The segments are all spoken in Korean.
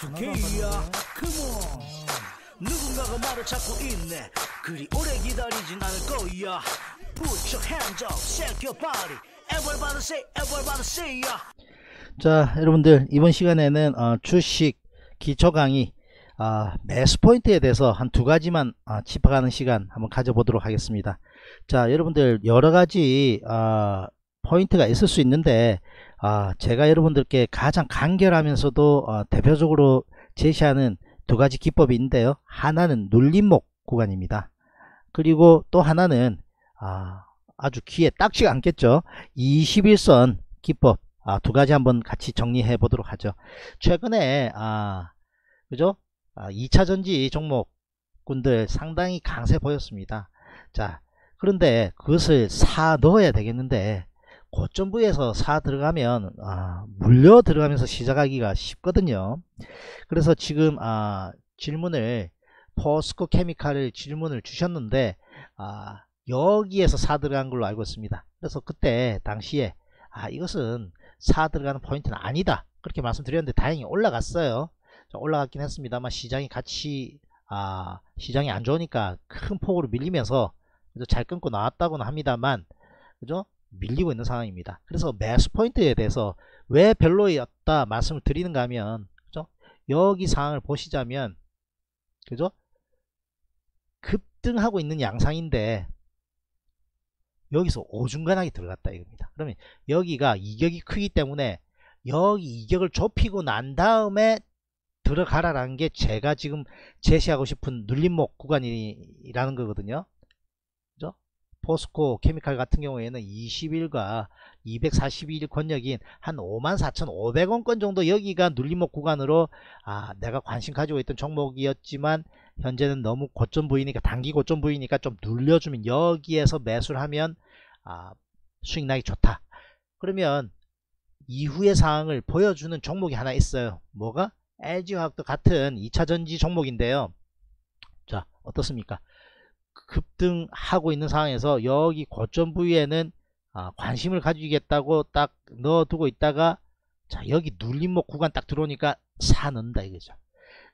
K야. Come on. 누군가가 말을 찾고 있네. 그리 오래 기다리진 않을 거야. Put your hands up, shake your body. Everybody say, everybody say ya. 자 여러분들 이번 시간에는 어, 주식 기초 강의 어, 매수 포인트에 대해서 한 두 가지만 어, 짚어가는 시간 한번 가져보도록 하겠습니다. 자 여러분들 여러 가지 어, 포인트가 있을 수 있는데 어, 제가 여러분들께 가장 간결하면서도 어, 대표적으로 제시하는 두 가지 기법이 있는데요 하나는 눌림목 구간입니다 그리고 또 하나는 아, 아주 귀에 딱지가 않겠죠 21선 기법 아, 두 가지 한번 같이 정리해 보도록 하죠. 최근에 아, 그죠? 아, 2차 전지 종목군들 상당히 강세 보였습니다. 자, 그런데 그것을 사 넣어야 되겠는데 고점 부에서 사 들어가면 아, 물려 들어가면서 시작하기가 쉽거든요. 그래서 지금 아, 질문을 포스코 케미칼을 질문을 주셨는데 아, 여기에서 사 들어간 걸로 알고 있습니다. 그래서 그때 당시에 아 이것은 사 들어가는 포인트는 아니다 그렇게 말씀드렸는데 다행히 올라갔어요 올라갔긴 했습니다만 시장이 같이 아 시장이 안 좋으니까 큰 폭으로 밀리면서 잘 끊고 나왔다고는 합니다만 그죠 밀리고 있는 상황입니다 그래서 매수 포인트에 대해서 왜 별로였다 말씀을 드리는가 하면 그죠 여기 상황을 보시자면 그죠 급등하고 있는 양상인데 여기서 오중간하게 들어갔다 이겁니다. 그러면 여기가 이격이 크기 때문에 여기 이격을 좁히고 난 다음에 들어가라라는 게 제가 지금 제시하고 싶은 눌림목 구간이라는 거거든요. 포스코 케미칼 같은 경우에는 20일과 242일 권역인 한 54,500원권 정도 여기가 눌림목 구간으로 아 내가 관심 가지고 있던 종목이었지만 현재는 너무 고점 부위니까 단기 고점 부위니까 좀 눌려주면 여기에서 매수를 하면 아, 수익 나기 좋다. 그러면 이후의 상황을 보여주는 종목이 하나 있어요. 뭐가? LG화학도 같은 2차전지 종목인데요. 자 어떻습니까? 급등하고 있는 상황에서 여기 고점 부위에는 아, 관심을 가지겠다고 딱 넣어두고 있다가 자 여기 눌림목 구간 딱 들어오니까 사 넣는다 이거죠.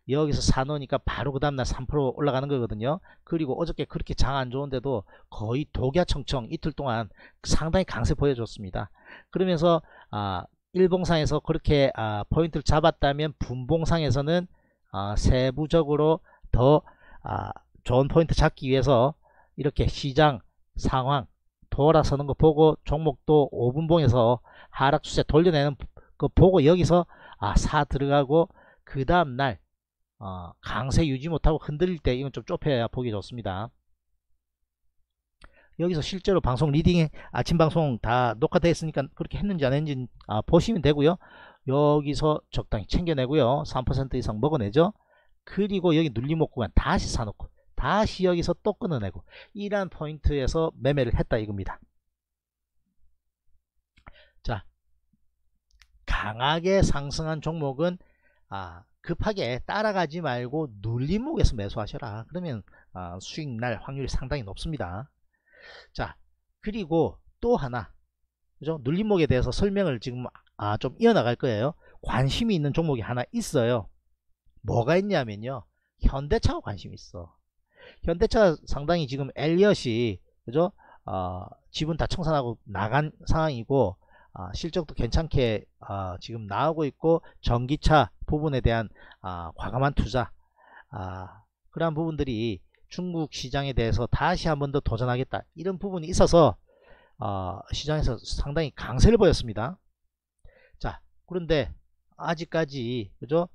여기서 사놓으니까 바로 그 다음날 3% 올라가는 거거든요. 그리고 어저께 그렇게 장 안 좋은데도 거의 독야청청 이틀 동안 상당히 강세 보여줬습니다. 그러면서 아, 일봉상에서 그렇게 아, 포인트를 잡았다면 분봉상에서는 아, 세부적으로 더 아, 좋은 포인트 잡기 위해서 이렇게 시장 상황 돌아서는 거 보고 종목도 5분봉에서 하락 추세 돌려내는 거 보고 여기서 아, 사 들어가고 그 다음날 어, 강세 유지 못하고 흔들릴 때 이건 좀 좁혀야 보기 좋습니다. 여기서 실제로 방송 leading 아침 방송 다 녹화되어 있으니까 그렇게 했는지 안 했는지 아, 보시면 되고요. 여기서 적당히 챙겨내고요. 3% 이상 먹어내죠. 그리고 여기 눌림목 구간 다시 사놓고 다시 여기서 또 끊어내고 이러한 포인트에서 매매를 했다 이겁니다. 자 강하게 상승한 종목은 아, 급하게 따라가지 말고 눌림목에서 매수하셔라. 그러면 어, 수익 날 확률이 상당히 높습니다. 자 그리고 또 하나 그죠? 눌림목에 대해서 설명을 지금 아, 좀 이어나갈 거예요. 관심이 있는 종목이 하나 있어요. 뭐가 있냐면요. 현대차가 관심이 있어. 현대차 상당히 지금 엘리엇이 그죠? 어, 지분 다 청산하고 나간 상황이고 어, 실적도 괜찮게 어, 지금 나오고 있고 전기차 부분에 대한 어, 과감한 투자. 그러한 부분들이 중국 시장에 대해서 다시 한 번 더 도전하겠다. 이런 부분이 있어서 시장에서 상당히 강세를 보였습니다. 자 그런데 아직까지 그죠?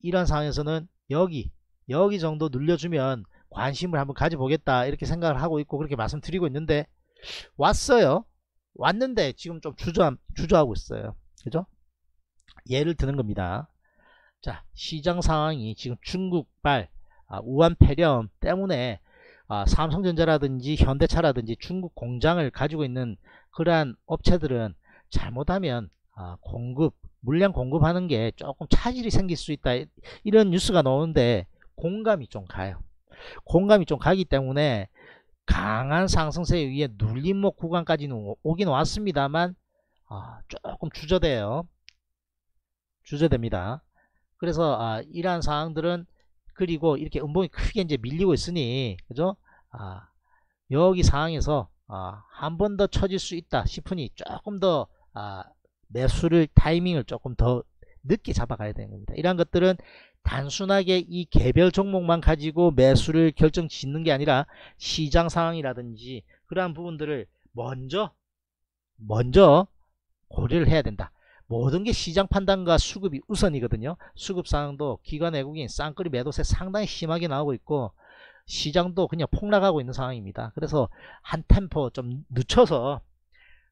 이런 상황에서는 여기 여기 정도 눌려주면 관심을 한번 가져보겠다 이렇게 생각을 하고 있고 그렇게 말씀드리고 있는데 왔어요 왔는데 지금 좀 주저, 주저하고 있어요. 그죠? 예를 드는 겁니다. 자, 시장 상황이 지금 중국발 아, 우한 폐렴 때문에 아, 삼성전자라든지 현대차라든지 중국 공장을 가지고 있는 그러한 업체들은 잘못하면 아, 공급, 물량 공급하는 게 조금 차질이 생길 수 있다. 이런 뉴스가 나오는데 공감이 좀 가요. 공감이 좀 가기 때문에 강한 상승세에 의해 눌림목 구간까지는 오긴 왔습니다만 아, 조금 주저돼요. 주저됩니다. 그래서 아, 이러한 상황들은 그리고 이렇게 음봉이 크게 이제 밀리고 있으니 그죠? 아, 여기 상황에서 아, 한 번 더 쳐질 수 있다 싶으니 조금 더 아, 매수를 타이밍을 조금 더 늦게 잡아가야 되는 겁니다. 이러한 것들은 단순하게 이 개별 종목만 가지고 매수를 결정 짓는 게 아니라 시장 상황이라든지 그러한 부분들을 먼저 먼저 고려를 해야 된다. 모든 게 시장 판단과 수급이 우선이거든요. 수급 상황도 기관 외국인 쌍끌이 매도세 상당히 심하게 나오고 있고 시장도 그냥 폭락하고 있는 상황입니다. 그래서 한 템포 좀 늦춰서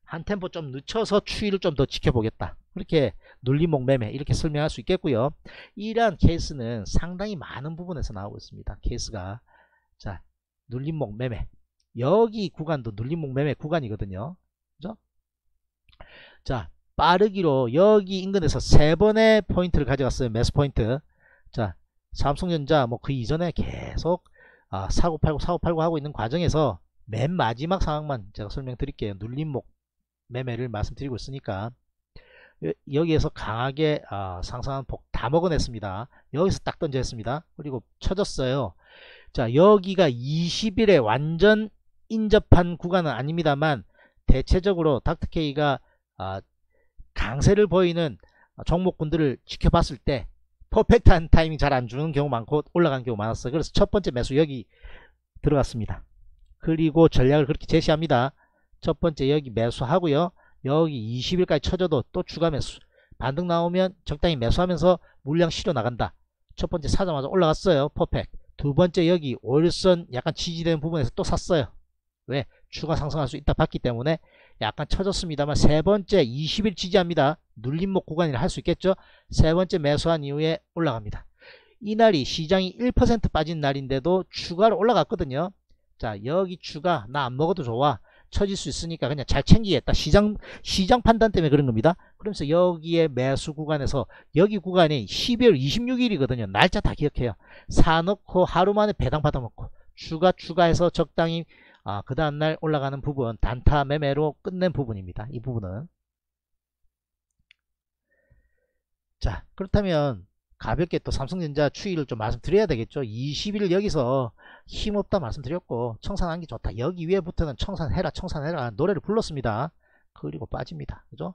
한 템포 좀 늦춰서 추이를 좀 더 지켜보겠다. 그렇게 눌림목 매매 이렇게 설명할 수 있겠고요. 이러한 케이스는 상당히 많은 부분에서 나오고 있습니다. 케이스가 자 눌림목 매매 여기 구간도 눌림목 매매 구간이거든요. 그죠? 자 빠르기로 여기 인근에서 세 번의 포인트를 가져갔어요. 매수 포인트. 자 삼성전자 뭐 그 이전에 계속 아, 사고 팔고 사고 팔고 하고 있는 과정에서 맨 마지막 상황만 제가 설명드릴게요. 눌림목 매매를 말씀드리고 있으니까 여기에서 강하게 아, 상승한 폭 다 먹어냈습니다. 여기서 딱 던졌습니다. 그리고 쳐졌어요. 자 여기가 20일에 완전 인접한 구간은 아닙니다만 대체적으로 닥터케이가 아, 강세를 보이는 종목군들을 지켜봤을 때 퍼펙트한 타이밍 잘 안 주는 경우 많고 올라간 경우 많았어요. 그래서 첫 번째 매수 여기 들어갔습니다. 그리고 전략을 그렇게 제시합니다. 첫 번째 여기 매수하고요. 여기 20일까지 쳐져도 또 추가 매수 반등 나오면 적당히 매수하면서 물량 실어 나간다. 첫 번째 사자마자 올라갔어요. 퍼펙트. 두 번째 여기 월선 약간 지지되는 부분에서 또 샀어요. 왜? 추가 상승할 수 있다 봤기 때문에 약간 쳐졌습니다만 세 번째 20일 지지합니다. 눌림목 구간이라 할 수 있겠죠. 세 번째 매수한 이후에 올라갑니다. 이날이 시장이 1% 빠진 날인데도 추가로 올라갔거든요. 자 여기 추가 나 안 먹어도 좋아. 쳐질 수 있으니까 그냥 잘 챙기겠다. 시장 시장 판단 때문에 그런 겁니다. 그러면서 여기에 매수 구간에서 여기 구간이 12월 26일이거든요. 날짜 다 기억해요. 사놓고 하루 만에 배당 받아먹고 추가 추가해서 적당히 아, 그 다음날 올라가는 부분 단타 매매로 끝낸 부분입니다. 이 부분은 자 그렇다면 가볍게 또 삼성전자 추이를 좀 말씀드려야 되겠죠. 20일 여기서 힘없다 말씀드렸고 청산한 게 좋다. 여기 위에부터는 청산해라 청산해라 노래를 불렀습니다. 그리고 빠집니다. 그죠?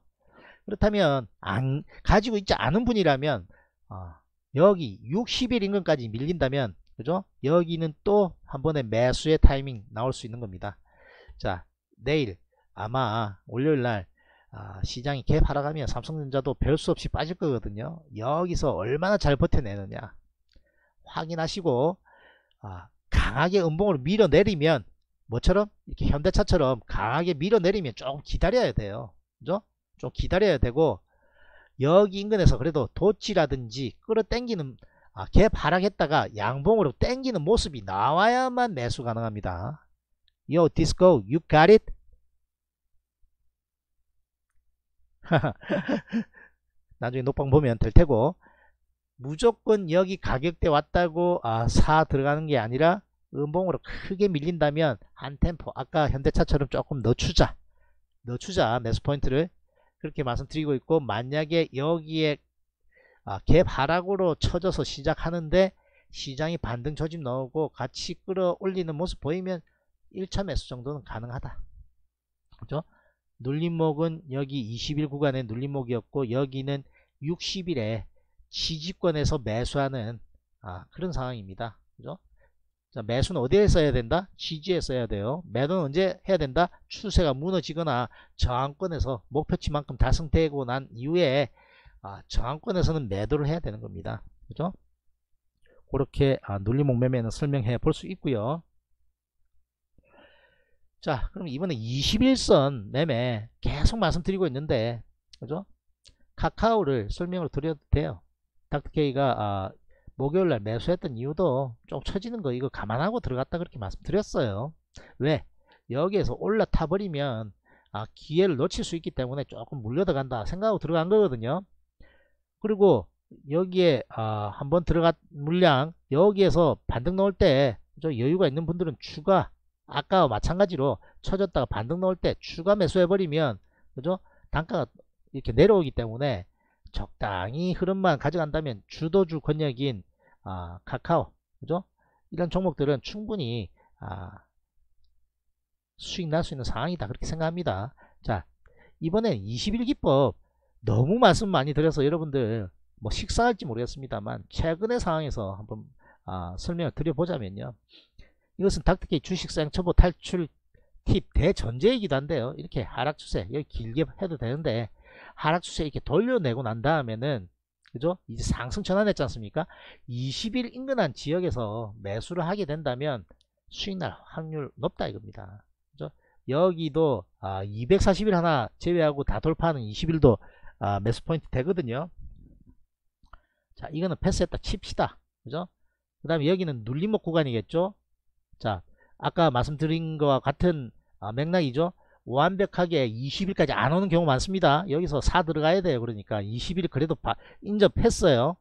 그렇다면 안 가지고 있지 않은 분이라면 어, 여기 60일 인근까지 밀린다면 그죠? 여기는 또 한 번에 매수의 타이밍 나올 수 있는 겁니다. 자 내일 아마 월요일날 아, 시장이 갭 하락하면 삼성전자도 별 수 없이 빠질 거거든요. 여기서 얼마나 잘 버텨내느냐 확인하시고 아, 강하게 음봉을 밀어내리면 뭐처럼 이렇게 현대차처럼 강하게 밀어내리면 조금 기다려야 돼요. 그죠? 좀 기다려야 되고 여기 인근에서 그래도 도치라든지 끌어당기는 아, 갭 하락했다가 양봉으로 땡기는 모습이 나와야만 매수 가능합니다. Yo, disco? 나중에 녹방 보면 될 테고. 무조건 여기 가격대 왔다고 아, 사 들어가는 게 아니라 음봉으로 크게 밀린다면 한 템포 아까 현대차처럼 조금 넣어주자. 넣어주자 매수 포인트를. 그렇게 말씀드리고 있고 만약에 여기에 아, 갭 하락으로 쳐져서 시작하는데 시장이 반등 조짐 나오고 같이 끌어올리는 모습 보이면 1차 매수 정도는 가능하다. 그죠 눌림목은 여기 20일 구간의 눌림목이었고 여기는 60일에 지지권에서 매수하는 아, 그런 상황입니다. 그죠? 자, 매수는 어디에 써야 된다? 지지에 써야 돼요. 매도는 언제 해야 된다? 추세가 무너지거나 저항권에서 목표치만큼 달성되고 난 이후에 아, 저항권에서는 매도를 해야 되는 겁니다. 그죠? 그렇게 아, 눌림목 매매는 설명해 볼 수 있고요. 자 그럼 이번에 21선 매매 계속 말씀드리고 있는데 그죠? 카카오를 설명을 드려도 돼요. 닥터케이가 아, 목요일날 매수했던 이유도 좀 처지는 거 이거 감안하고 들어갔다 그렇게 말씀드렸어요. 왜? 여기에서 올라타 버리면 아, 기회를 놓칠 수 있기 때문에 조금 물려 들어간다 생각하고 들어간 거거든요. 그리고 여기에 아, 한번 들어간 물량 여기에서 반등 넣을 때 여유가 있는 분들은 추가 아까와 마찬가지로 쳐졌다가 반등 넣을 때 추가 매수해 버리면 그죠 단가가 이렇게 내려오기 때문에 적당히 흐름만 가져간다면 주도주 권역인 아, 카카오 그죠? 이런 종목들은 충분히 아, 수익 날 수 있는 상황이다 그렇게 생각합니다. 자 이번엔 21기법 너무 말씀 많이 드려서 여러분들 뭐 식사할지 모르겠습니다만 최근의 상황에서 한번 아, 설명을 드려보자면요. 이것은 닥터케이 주식시장 초보 탈출 팁 대전제이기도 한데요. 이렇게 하락 추세 여기 길게 해도 되는데 하락 추세 이렇게 돌려내고 난 다음에는 그죠? 이제 상승 전환했지 않습니까? 20일 인근한 지역에서 매수를 하게 된다면 수익 날 확률 높다 이겁니다. 그죠? 여기도 아, 240일 하나 제외하고 다 돌파하는 20일도 아, 매수 포인트 되거든요. 자, 이거는 패스했다 칩시다. 그죠? 그 다음에 여기는 눌림목 구간이겠죠? 자, 아까 말씀드린 것과 같은 아, 맥락이죠. 완벽하게 20일까지 안 오는 경우 많습니다. 여기서 사 들어가야 돼요. 그러니까 20일 그래도 바, 인접했어요.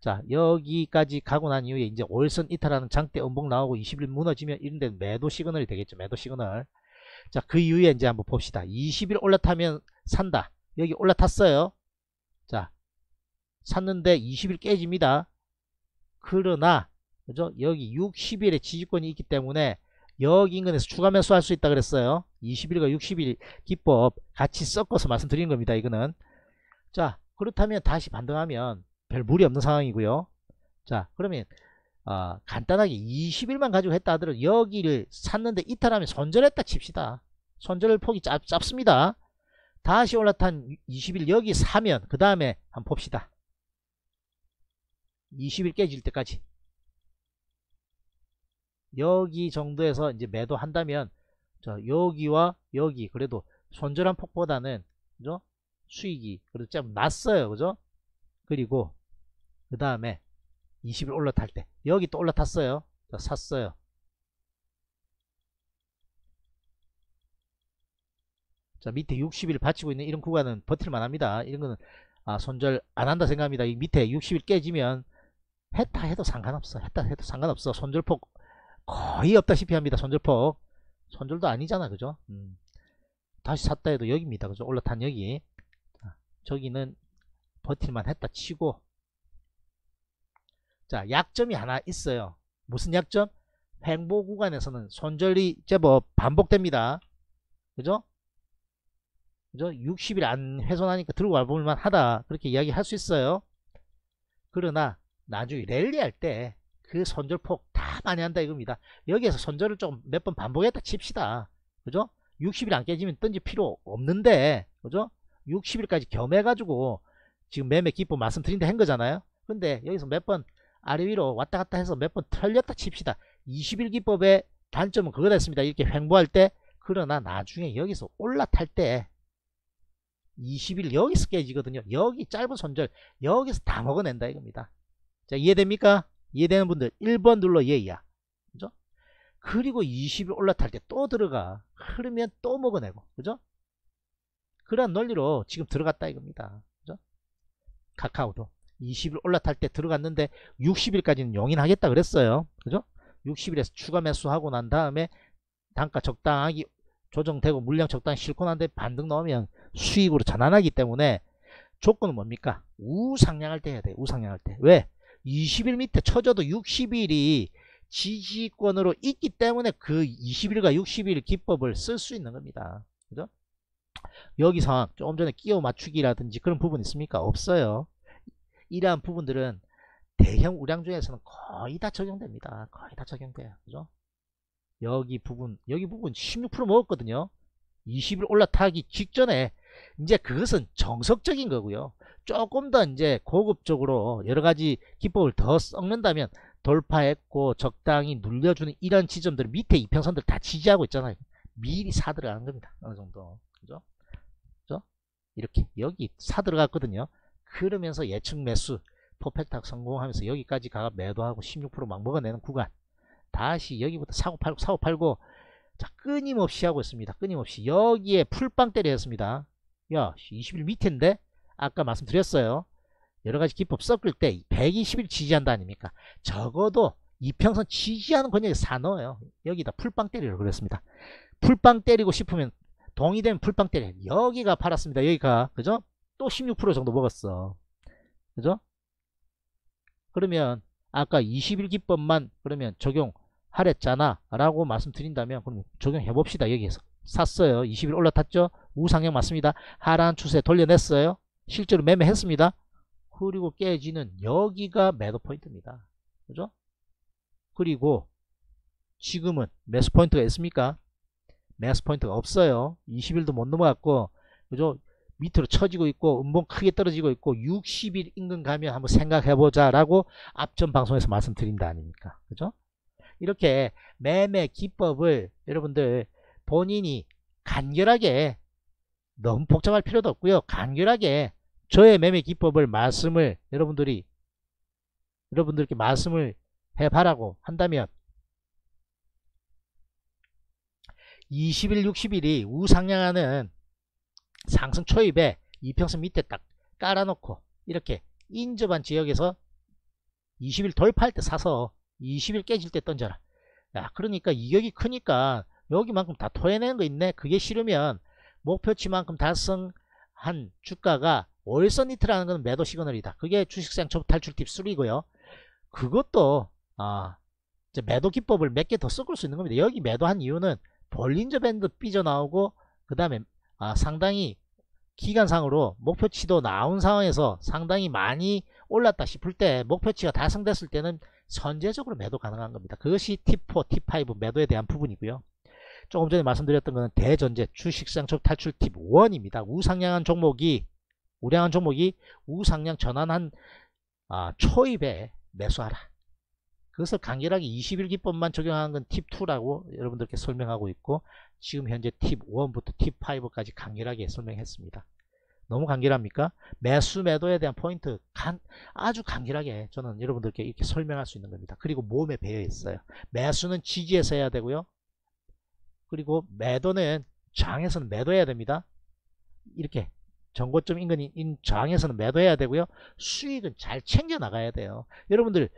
자 여기까지 가고 난 이후에 이제 5일선 이탈하는 장대 음봉 나오고 20일 무너지면 이런 데 매도 시그널이 되겠죠. 매도 시그널. 자 그 이후에 이제 한번 봅시다. 20일 올라타면 산다. 여기 올라탔어요. 자 샀는데 20일 깨집니다. 그러나 그죠? 여기 60일의 지지권이 있기 때문에 여기 인근에서 추가 매수할 수 있다 그랬어요. 20일과 60일 기법 같이 섞어서 말씀드리는 겁니다. 이거는 자 그렇다면 다시 반등하면 별 무리 없는 상황이고요. 자 그러면 어, 간단하게 20일만 가지고 했다 하더라도 여기를 샀는데 이탈하면 손절했다 칩시다. 손절 폭이 짧, 짧습니다. 다시 올라탄 20일 여기 사면 그 다음에 한번 봅시다. 20일 깨질 때까지 여기 정도에서 이제 매도한다면 저 여기와 여기 그래도 손절한 폭보다는 그죠? 수익이 그래도 좀 낮어요. 그죠? 그리고 그 다음에 20일 올라탈 때 여기 또 올라탔어요. 자, 샀어요. 자 밑에 60일 받치고 있는 이런 구간은 버틸만 합니다. 이런 거는 아, 손절 안 한다 생각합니다. 이 밑에 60일 깨지면 했다 해도 상관없어. 했다 해도 상관없어. 손절폭 거의 없다시피 합니다. 손절폭. 손절도 아니잖아. 그죠? 음. 다시 샀다 해도 여기입니다. 그죠? 올라탄 여기. 자, 저기는 버틸만 했다 치고. 자, 약점이 하나 있어요. 무슨 약점? 횡보 구간에서는 손절이 제법 반복됩니다. 그죠? 그죠? 60일 안 훼손하니까 들고 와볼만 하다. 그렇게 이야기할 수 있어요. 그러나 나중에 랠리할 때 그 손절폭 다 많이 한다 이겁니다. 여기에서 손절을 좀 몇 번 반복했다 칩시다. 그죠? 60일 안 깨지면 던질 필요 없는데 그죠? 60일까지 겸해가지고 지금 매매 기법 말씀드린다 한 거잖아요. 근데 여기서 몇 번 아래 위로 왔다 갔다 해서 몇 번 털렸다 칩시다. 20일 기법의 단점은 그거 됐습니다. 이렇게 횡보할 때 그러나 나중에 여기서 올라탈 때 20일 여기서 깨지거든요. 여기 짧은 손절 여기서 다 먹어낸다 이겁니다. 자 이해됩니까? 이해되는 분들 1번 눌러 예야. 그죠? 그리고 20일 올라탈 때 또 들어가. 흐르면 또 먹어내고. 그죠? 그런 논리로 지금 들어갔다 이겁니다. 그죠? 카카오도 20일 올라탈 때 들어갔는데 60일까지는 용인하겠다 그랬어요. 그죠? 60일에서 추가 매수하고 난 다음에 단가 적당하게 조정되고 물량 적당히 싣고 난데 반등 넣으면 수익으로 전환하기 때문에 조건은 뭡니까? 우상향할 때 해야 돼. 우상향할 때. 왜? 20일 밑에 쳐져도 60일이 지지권으로 있기 때문에 그 20일과 60일 기법을 쓸 수 있는 겁니다. 그죠? 여기서 조금 전에 끼워 맞추기라든지 그런 부분 있습니까? 없어요. 이러한 부분들은 대형 우량 중에서는 거의 다 적용됩니다. 거의 다 적용돼요. 그죠? 여기 부분, 여기 부분 16% 먹었거든요. 20일 올라타기 직전에 이제 그것은 정석적인 거고요. 조금 더 이제 고급적으로 여러 가지 기법을 더 섞는다면 돌파했고 적당히 눌려주는 이런 지점들 밑에 이평선들 다 지지하고 있잖아요. 미리 사 들어가는 겁니다. 어느 정도. 그죠? 그죠? 이렇게 여기 사 들어갔거든요. 그러면서 예측 매수 포팩탁 성공하면서 여기까지 가 매도하고 16%막 먹어내는 구간 다시 여기부터 사고 팔고 사고 팔고 자 끊임없이 하고 있습니다. 끊임없이 여기에 풀빵 때렸습니다. 야 20일 밑인데 아까 말씀드렸어요. 여러가지 기법 섞을 때 120일 지지한다 아닙니까? 적어도 이평선 지지하는 권역에 사넣어요. 여기다 풀빵 때리라고 그랬습니다. 풀빵 때리고 싶으면 동의되면 풀빵 때려. 여기가 팔았습니다. 여기가 그죠? 또 16% 정도 먹었어. 그죠? 그러면 아까 20일 기법만 그러면 적용하랬잖아 라고 말씀드린다면 그럼 적용해 봅시다 여기에서 샀어요 20일 올라탔죠 우상향 맞습니다 하란 추세 돌려냈어요 실제로 매매했습니다. 그리고 깨지는 여기가 매도 포인트입니다. 그죠? 그리고 지금은 매수 포인트가 있습니까? 매수 포인트가 없어요. 20일도 못 넘어갔고 그죠? 밑으로 쳐지고 있고 음봉 크게 떨어지고 있고 60일 인근 가면 한번 생각해보자 라고 앞전 방송에서 말씀드렸다 아닙니까? 그죠? 이렇게 매매 기법을 여러분들 본인이 간결하게 너무 복잡할 필요도 없고요. 간결하게 저의 매매 기법을 말씀을 여러분들이 여러분들께 말씀을 해봐라고 한다면 20일 60일이 우상향하는 상승 초입에 이평선 밑에 딱 깔아놓고 이렇게 인접한 지역에서 20일 돌파할 때 사서 20일 깨질 때 던져라. 야 그러니까 이격이 크니까 여기만큼 다 토해내는 거 있네. 그게 싫으면 목표치만큼 달성한 주가가 월선 이트라는 건 매도 시그널이다. 그게 주식시장 접 탈출 팁 3고요. 그것도 아, 매도 기법을 몇 개 더 섞을 수 있는 겁니다. 여기 매도한 이유는 볼린저 밴드 삐져나오고 그 다음에 아, 상당히 기간상으로 목표치도 나온 상황에서 상당히 많이 올랐다 싶을 때 목표치가 달성됐을 때는 선제적으로 매도 가능한 겁니다. 그것이 T4, T5 매도에 대한 부분이고요. 조금 전에 말씀드렸던 것은 대전제 적 탈출 팁 1입니다. 우상향한 종목이 우량한 종목이 우상향 전환한 아, 초입에 매수하라. 그것을 간결하게 20일 기법만 적용하는 건 팁 2라고 여러분들께 설명하고 있고 지금 현재 팁 1부터 팁 5까지 간결하게 설명했습니다. 너무 간결합니까? 매수 매도에 대한 포인트 간, 아주 간결하게 저는 여러분들께 이렇게 설명할 수 있는 겁니다. 그리고 몸에 배어 있어요. 매수는 지지에서 해야 되고요. 그리고 매도는 장에서는 매도해야 됩니다. 이렇게 전고점 인근인 저항에서는 매도해야 되고요. 수익은 잘 챙겨 나가야 돼요. 여러분들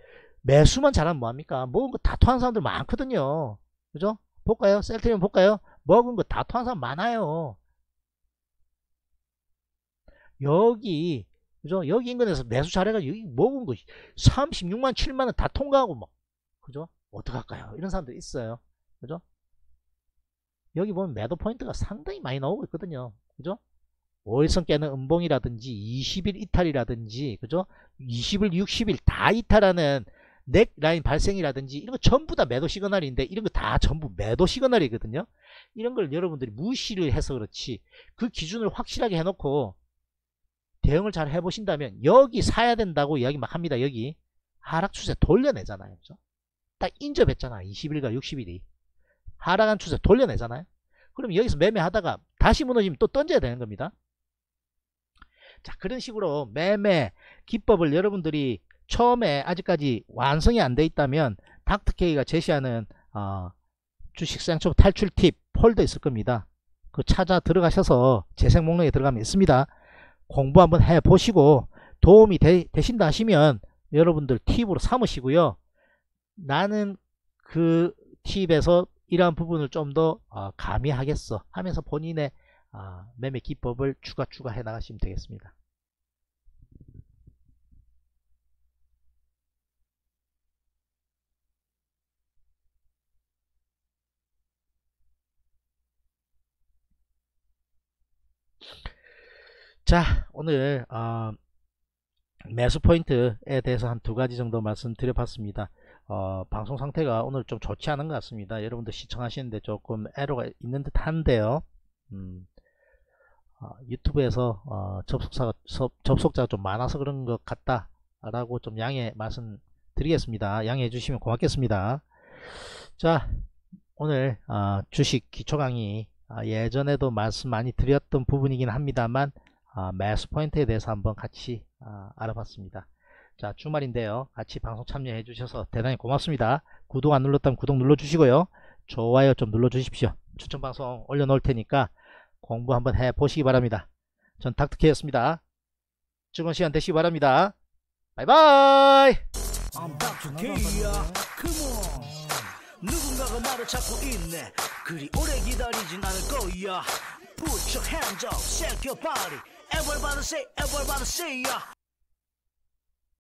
매수만 잘하면 뭐합니까? 먹은 거 다 토한 사람들 많거든요. 그죠? 볼까요? 셀트리온 볼까요? 먹은 거 다 토한 사람 많아요. 여기 그죠? 여기 인근에서 매수 잘해가지고 여기 먹은 거 36만 7만원 다 통과하고 막 그죠? 어떡할까요? 이런 사람들 있어요. 그죠? 여기 보면 매도 포인트가 상당히 많이 나오고 있거든요. 그죠? 5일선 깨는 음봉이라든지 20일 이탈이라든지 그죠? 20일 60일 다 이탈하는 넥 라인 발생이라든지 이런 거 전부 다 매도 시그널인데 이런 거 다 전부 매도 시그널이거든요. 이런 걸 여러분들이 무시를 해서 그렇지 그 기준을 확실하게 해놓고 대응을 잘 해보신다면 여기 사야 된다고 이야기 막 합니다. 여기 하락 추세 돌려내잖아요. 그죠? 딱 인접했잖아. 20일과 60일이 하락한 추세 돌려내잖아요. 그럼 여기서 매매하다가 다시 무너지면 또 던져야 되는 겁니다. 자 그런 식으로 매매 기법을 여러분들이 처음에 아직까지 완성이 안 돼 있다면 닥터케이가 제시하는 어, 주식상처 탈출 팁 폴더 있을 겁니다. 그 찾아 들어가셔서 재생 목록에 들어가면 있습니다. 공부 한번 해 보시고 도움이 되, 되신다 하시면 여러분들 팁으로 삼으시고요. 나는 그 팁에서 이러한 부분을 좀더 어, 가미하겠어 하면서 본인의 어, 매매 기법을 추가 추가해 나가시면 되겠습니다. 자 오늘 어, 매수 포인트에 대해서 한 두 가지 정도 말씀드려 봤습니다. 어, 방송 상태가 오늘 좀 좋지 않은 것 같습니다. 여러분들 시청하시는데 조금 에러가 있는 듯 한데요. 음, 어, 유튜브에서 어, 접속자가, 접속자가 좀 많아서 그런 것 같다 라고 좀 양해 말씀드리겠습니다 양해해 주시면 고맙겠습니다 자 오늘 어, 주식 기초 강의 아, 예전에도 말씀 많이 드렸던 부분이긴 합니다만 아, 매수 포인트에 대해서 한번 같이 아, 알아봤습니다. 자 주말인데요. 같이 방송 참여해 주셔서 대단히 고맙습니다. 구독 안 눌렀다면 구독 눌러 주시고요. 좋아요 좀 눌러 주십시오. 추천 방송 올려 놓을 테니까 공부 한번 해 보시기 바랍니다. 전 닥터케였습니다. 즐거운 시간 되시기 바랍니다. 바이바이 누군가가 나를 찾고 있네 그리 오래 기다리진 않을 거야 Put your hands up, shake your body Everybody say, everybody say, yeah.